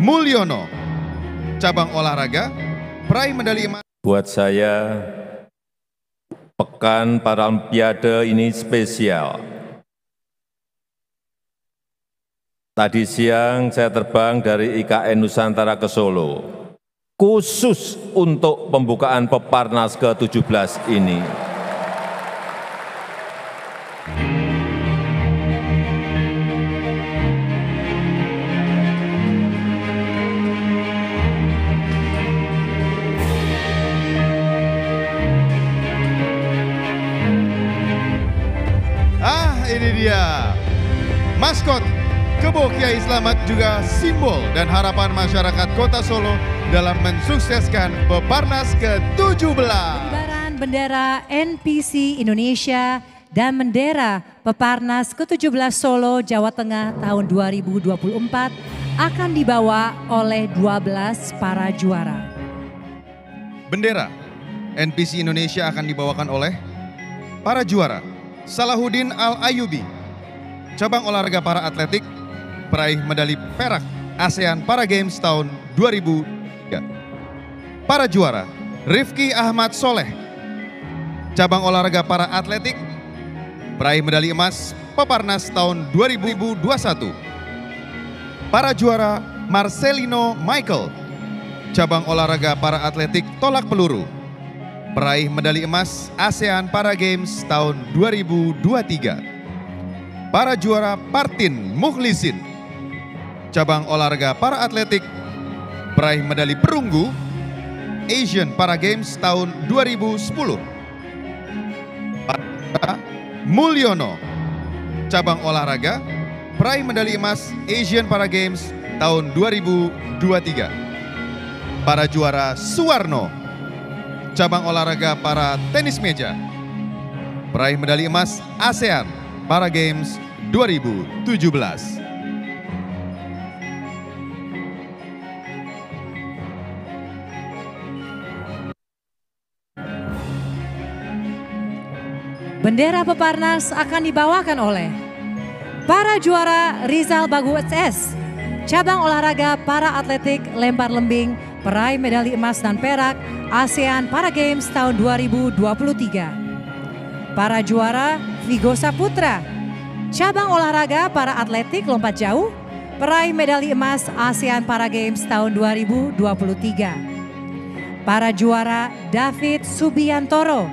Mulyono, cabang olahraga, peraih medali emas. Buat saya, Pekan Paralimpiade ini spesial. Tadi siang saya terbang dari IKN Nusantara ke Solo, khusus untuk pembukaan Peparnas ke-17 ini. Maskot Kebo Kiai Slamet juga simbol dan harapan masyarakat kota Solo dalam mensukseskan Peparnas ke-17. Pengibaran bendera NPC Indonesia dan bendera Peparnas ke-17 Solo, Jawa Tengah tahun 2024 akan dibawa oleh 12 para juara. Bendera NPC Indonesia akan dibawakan oleh para juara Salahuddin Al-Ayubi, cabang olahraga para atletik, peraih medali perak ASEAN Para Games tahun 2003. Para juara Rifki Ahmad Soleh, cabang olahraga para atletik, peraih medali emas Peparnas tahun 2021. Para juara Marcelino Michael, cabang olahraga para atletik tolak peluru, peraih medali emas ASEAN Para Games tahun 2023. Para juara Partin Mukhlisin, cabang olahraga para atletik, peraih medali perunggu Asian Para Games tahun 2010. Para Mulyono, cabang olahraga, peraih medali emas Asian Para Games tahun 2023. Para juara Suwarno, cabang olahraga para tenis meja. Peraih medali emas ASEAN Para Games 2017. Bendera Peparnas akan dibawakan oleh para juara Rizal Bagu SS, cabang olahraga para atletik lempar lembing, peraih medali emas dan perak ASEAN Para Games tahun 2023. Para juara Vigo Saputra, cabang olahraga para atletik lompat jauh, peraih medali emas ASEAN Para Games tahun 2023. Para juara David Subiantoro,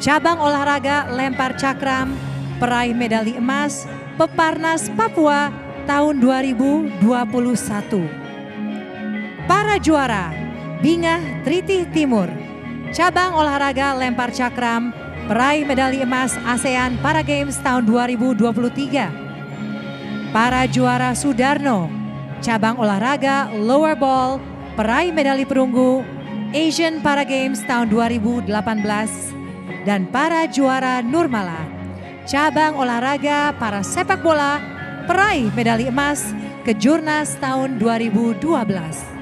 cabang olahraga lempar cakram, peraih medali emas Peparnas Papua tahun 2021. Para juara Bingah Tritih Timur, cabang olahraga lempar cakram, peraih medali emas ASEAN Para Games tahun 2023. Para juara Sudarno, cabang olahraga lower ball, peraih medali perunggu Asian Para Games tahun 2018 dan para juara Nurmala, cabang olahraga para sepak bola, peraih medali emas Kejurnas tahun 2012.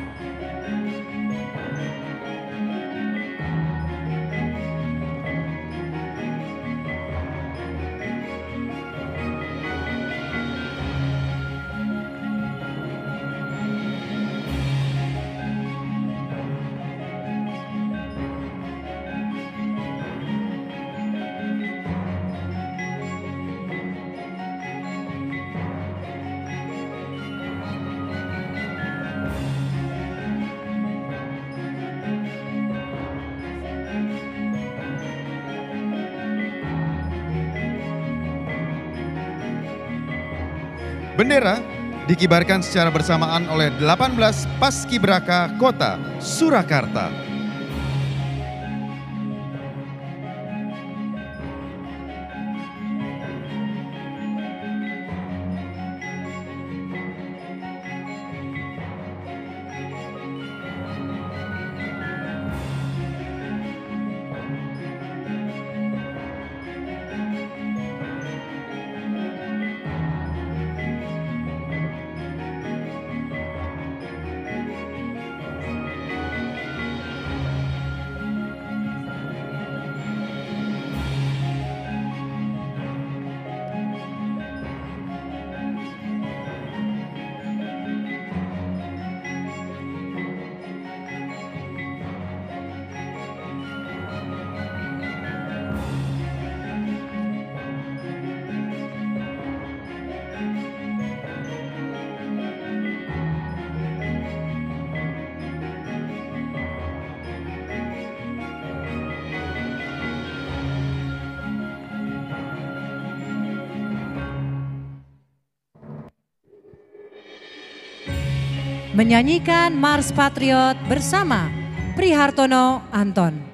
Bendera dikibarkan secara bersamaan oleh 18 paskibraka kota Surakarta. Menyanyikan Mars Patriot bersama Prihartono Anton.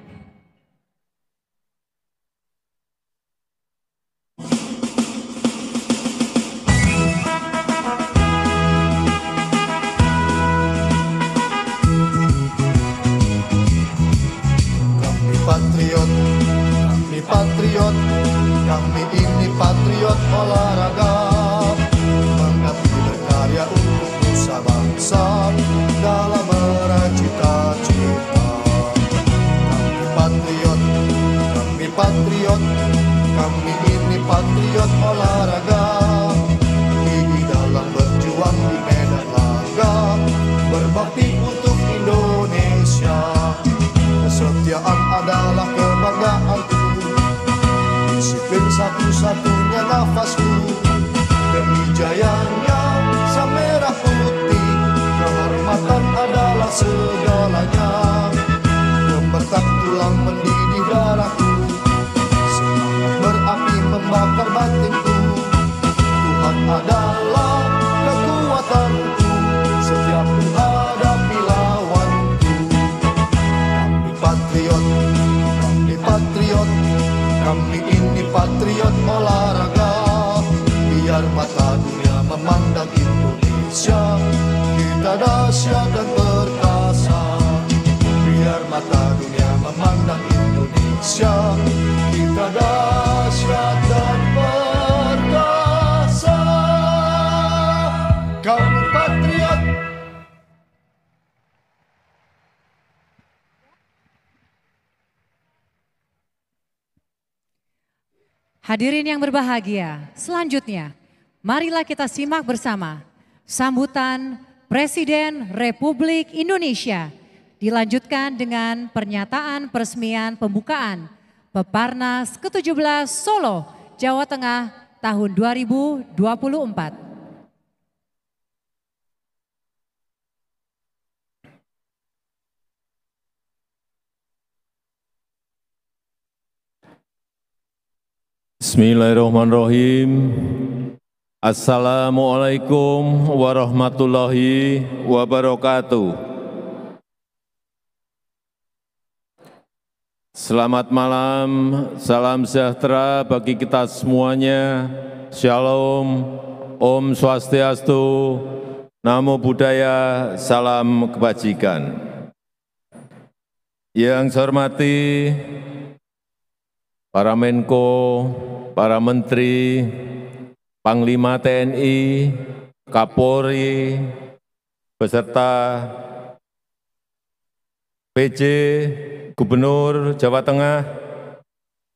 Hadirin yang berbahagia, selanjutnya marilah kita simak bersama sambutan Presiden Republik Indonesia dilanjutkan dengan pernyataan peresmian pembukaan Peparnas ke-17 Solo, Jawa Tengah tahun 2024. Bismillahirrahmanirrahim. Assalamualaikum warahmatullahi wabarakatuh. Selamat malam, salam sejahtera bagi kita semuanya. Shalom, Om Swastiastu, Namo Buddhaya, salam kebajikan. Yang saya hormati para Menko, para Menteri, Panglima TNI, Kapolri, beserta PJ, Gubernur Jawa Tengah,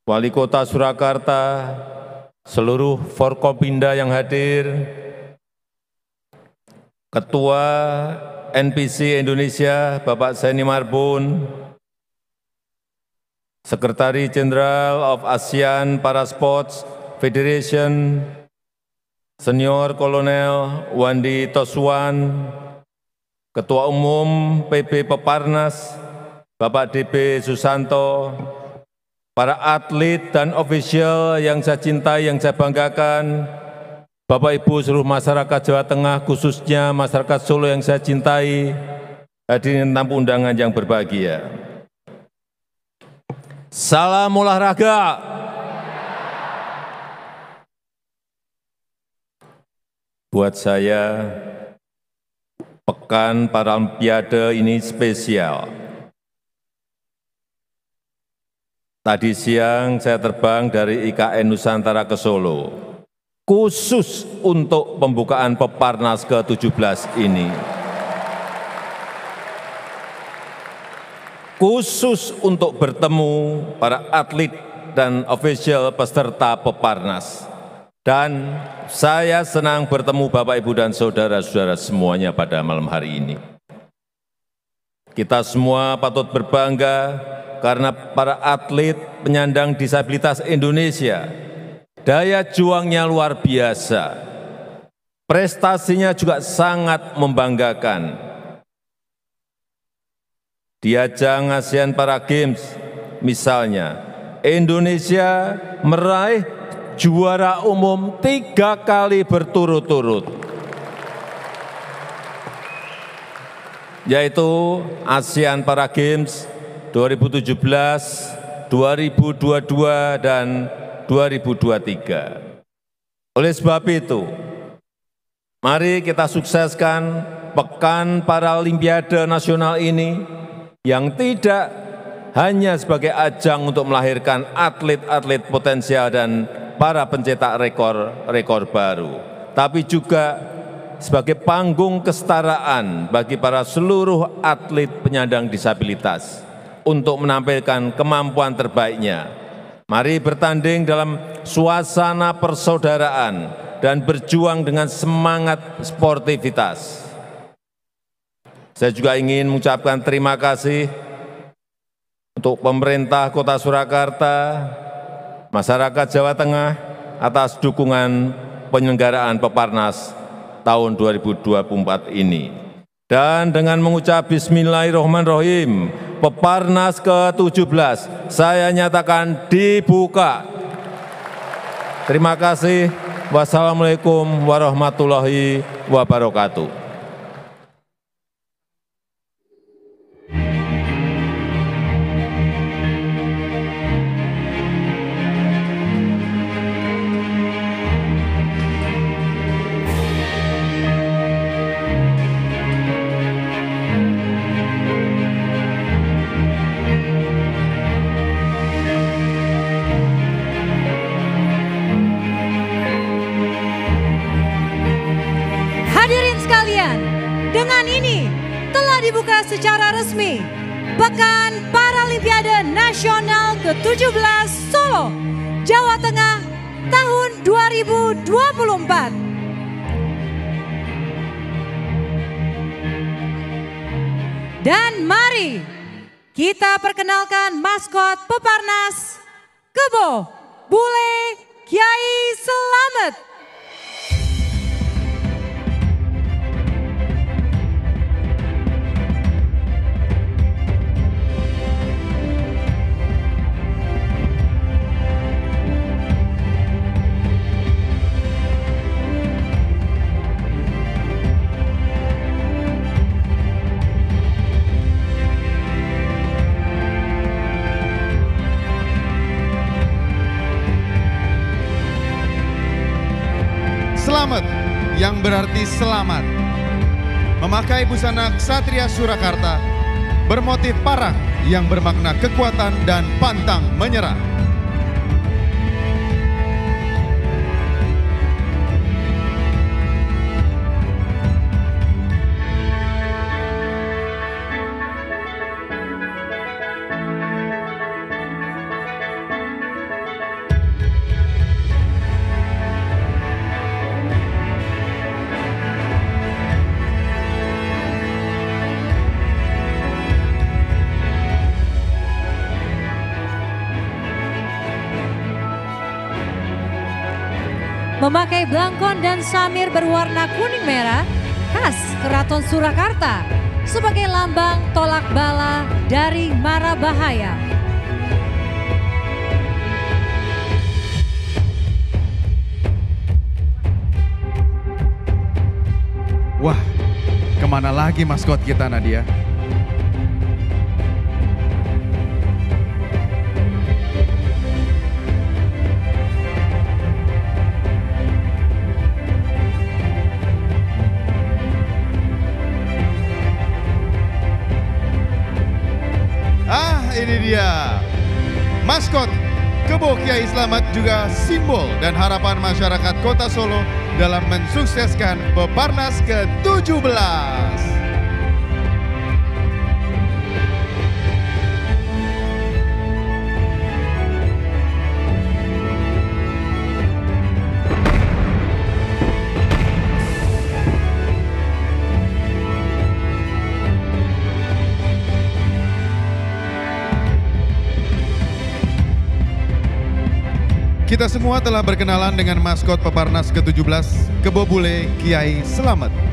Wali Kota Surakarta, seluruh Forkopinda yang hadir, Ketua NPC Indonesia Bapak Seni Marbun, Sekretari Jenderal of ASEAN Para Sports Federation, Senior Kolonel Wandi Toswan, Ketua Umum PB Peparnas, Bapak DB Susanto, para atlet dan ofisial yang saya cintai, yang saya banggakan, Bapak Ibu seluruh masyarakat Jawa Tengah, khususnya masyarakat Solo yang saya cintai, hadirin tamu undangan yang berbahagia. Salam olahraga. Buat saya, Pekan Paralimpiade ini spesial. Tadi siang saya terbang dari IKN Nusantara ke Solo, khusus untuk pembukaan Peparnas ke-17 ini. Khusus untuk bertemu para atlet dan ofisial peserta Peparnas. Dan saya senang bertemu Bapak, Ibu, dan saudara-saudara semuanya pada malam hari ini. Kita semua patut berbangga karena para atlet penyandang disabilitas Indonesia, daya juangnya luar biasa. Prestasinya juga sangat membanggakan di ajang ASEAN Para Games misalnya, Indonesia meraih juara umum tiga kali berturut-turut. yaitu ASEAN Para Games 2017, 2022, dan 2023. Oleh sebab itu, mari kita sukseskan Pekan Paralimpiade Nasional ini yang tidak hanya sebagai ajang untuk melahirkan atlet-atlet potensial dan para pencetak rekor-rekor baru, tapi juga sebagai panggung kesetaraan bagi para seluruh atlet penyandang disabilitas untuk menampilkan kemampuan terbaiknya. Mari bertanding dalam suasana persaudaraan dan berjuang dengan semangat sportivitas. Saya juga ingin mengucapkan terima kasih untuk pemerintah Kota Surakarta, masyarakat Jawa Tengah atas dukungan penyelenggaraan Peparnas tahun 2024 ini. Dan dengan mengucap Bismillahirrahmanirrahim, Peparnas ke-17 saya nyatakan dibuka. Terima kasih. Wassalamualaikum warahmatullahi wabarakatuh. 17 Solo, Jawa Tengah tahun 2024. Dan mari kita perkenalkan maskot Peparnas Kebo Bule Kiai Selamat. Berarti selamat. Memakai busana Ksatria Surakarta bermotif parang yang bermakna kekuatan dan pantang menyerah. Memakai blangkon dan samir berwarna kuning merah khas Keraton Surakarta sebagai lambang tolak bala dari mara bahaya. Wah, ke mana lagi maskot kita Nadia? Maskot Kebo Kiai Slamet juga simbol dan harapan masyarakat kota Solo dalam mensukseskan Peparnas ke-17. Semua telah berkenalan dengan maskot Peparnas ke-17 Kebobule Kiai Selamat.